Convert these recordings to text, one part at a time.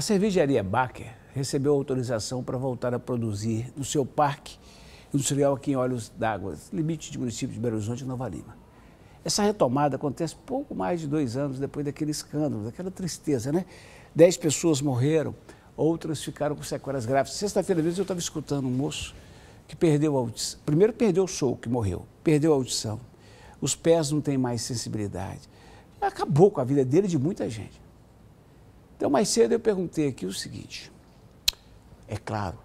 A cervejaria Baker recebeu autorização para voltar a produzir no seu parque industrial aqui em Olhos d'Água, limite de município de Belo Horizonte e Nova Lima. Essa retomada acontece pouco mais de dois anos depois daquele escândalo, daquela tristeza, né? Dez pessoas morreram, outras ficaram com sequelas graves. Sexta-feira mesmo eu estava escutando um moço que perdeu a audição. Primeiro perdeu o show, que morreu, perdeu a audição. Os pés não têm mais sensibilidade. Acabou com a vida dele e de muita gente. Então, mais cedo eu perguntei aqui o seguinte: é claro,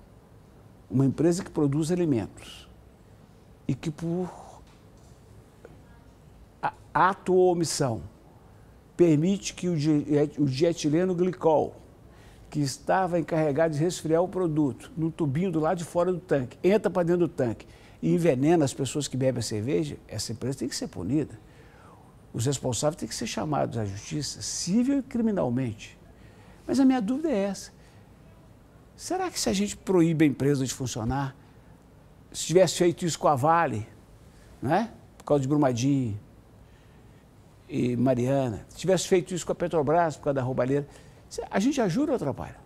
uma empresa que produz alimentos e que por ato ou omissão permite que o dietileno glicol, que estava encarregado de resfriar o produto no tubinho do lado de fora do tanque, entra para dentro do tanque e envenena as pessoas que bebem a cerveja, essa empresa tem que ser punida. Os responsáveis têm que ser chamados à justiça, civil e criminalmente. Mas a minha dúvida é essa. Será que se a gente proíbe a empresa de funcionar, se tivesse feito isso com a Vale, né? por causa de Brumadinho e Mariana, se tivesse feito isso com a Petrobras por causa da roubalheira, a gente ajuda ou atrapalha?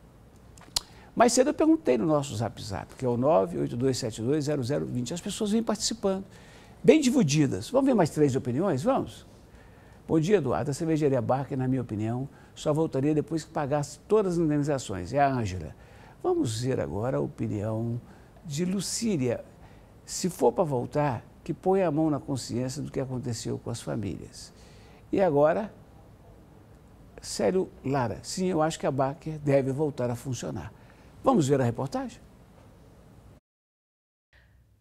Mais cedo eu perguntei no nosso Zap Zap, que é o 982720020. As pessoas vêm participando, bem divididas. Vamos ver mais três opiniões? Vamos? Bom dia, Eduardo. A cervejaria Barca, na minha opinião, só voltaria depois que pagasse todas as indenizações. É a Ângela. Vamos ver agora a opinião de Lucília. Se for para voltar, que põe a mão na consciência do que aconteceu com as famílias. E agora, Célio Lara, sim, eu acho que a Baker deve voltar a funcionar. Vamos ver a reportagem?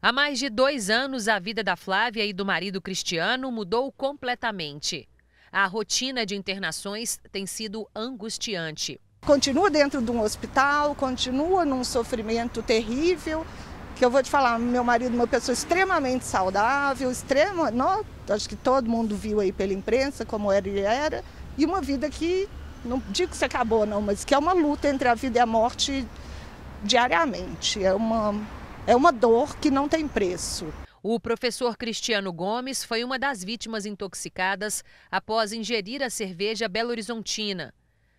Há mais de dois anos, a vida da Flávia e do marido Cristiano mudou completamente. A rotina de internações tem sido angustiante continua dentro de um hospital, continua num sofrimento terrível, que eu vou te falar, meu marido é uma pessoa extremamente saudável, extrema, não, acho que todo mundo viu aí pela imprensa como ele era, e uma vida que, não digo que se acabou não, mas que é uma luta entre a vida e a morte diariamente, é uma, é uma dor que não tem preço. O professor Cristiano Gomes foi uma das vítimas intoxicadas após ingerir a cerveja Belo Horizontina.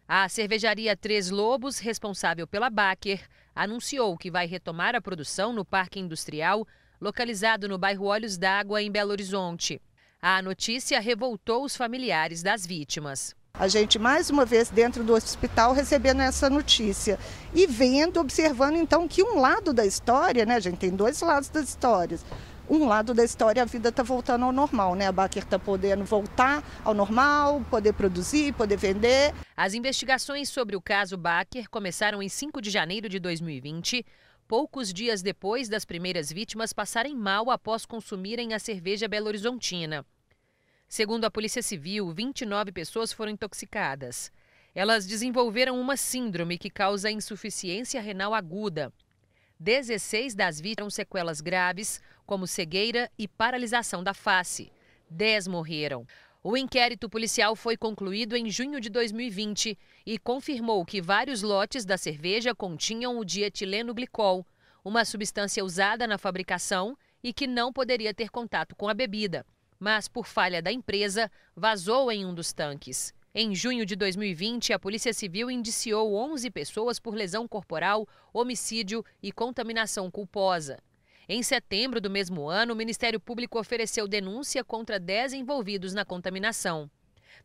A cervejaria Três Lobos, responsável pela Baker, anunciou que vai retomar a produção no Parque Industrial, localizado no bairro Olhos d'Água, em Belo Horizonte. A notícia revoltou os familiares das vítimas. A gente, mais uma vez, dentro do hospital, recebendo essa notícia e vendo, observando então que um lado da história, né, a gente tem dois lados das histórias um lado da história a vida está voltando ao normal, né? A Baker está podendo voltar ao normal, poder produzir, poder vender. As investigações sobre o caso Baker começaram em 5 de janeiro de 2020, poucos dias depois das primeiras vítimas passarem mal após consumirem a cerveja Belo Horizontina. Segundo a Polícia Civil, 29 pessoas foram intoxicadas. Elas desenvolveram uma síndrome que causa insuficiência renal aguda. 16 das vítimas sequelas graves, como cegueira e paralisação da face. 10 morreram. O inquérito policial foi concluído em junho de 2020 e confirmou que vários lotes da cerveja continham o dietileno glicol, uma substância usada na fabricação e que não poderia ter contato com a bebida, mas por falha da empresa, vazou em um dos tanques. Em junho de 2020, a Polícia Civil indiciou 11 pessoas por lesão corporal, homicídio e contaminação culposa. Em setembro do mesmo ano, o Ministério Público ofereceu denúncia contra 10 envolvidos na contaminação.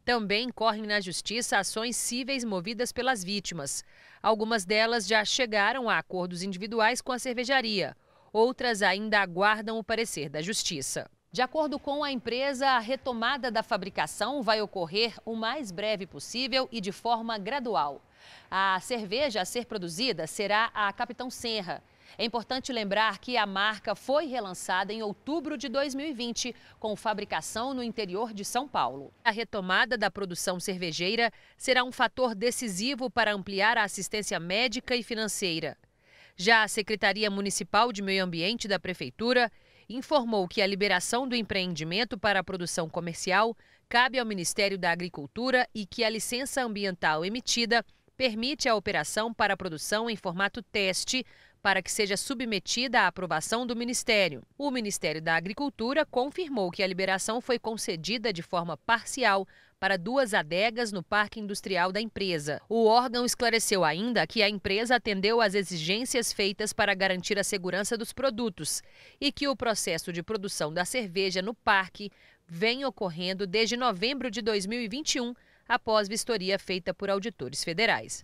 Também correm na Justiça ações cíveis movidas pelas vítimas. Algumas delas já chegaram a acordos individuais com a cervejaria. Outras ainda aguardam o parecer da Justiça. De acordo com a empresa, a retomada da fabricação vai ocorrer o mais breve possível e de forma gradual. A cerveja a ser produzida será a Capitão Serra. É importante lembrar que a marca foi relançada em outubro de 2020, com fabricação no interior de São Paulo. A retomada da produção cervejeira será um fator decisivo para ampliar a assistência médica e financeira. Já a Secretaria Municipal de Meio Ambiente da Prefeitura informou que a liberação do empreendimento para a produção comercial cabe ao Ministério da Agricultura e que a licença ambiental emitida permite a operação para a produção em formato teste para que seja submetida à aprovação do Ministério. O Ministério da Agricultura confirmou que a liberação foi concedida de forma parcial para duas adegas no Parque Industrial da empresa. O órgão esclareceu ainda que a empresa atendeu às exigências feitas para garantir a segurança dos produtos e que o processo de produção da cerveja no parque vem ocorrendo desde novembro de 2021, após vistoria feita por auditores federais.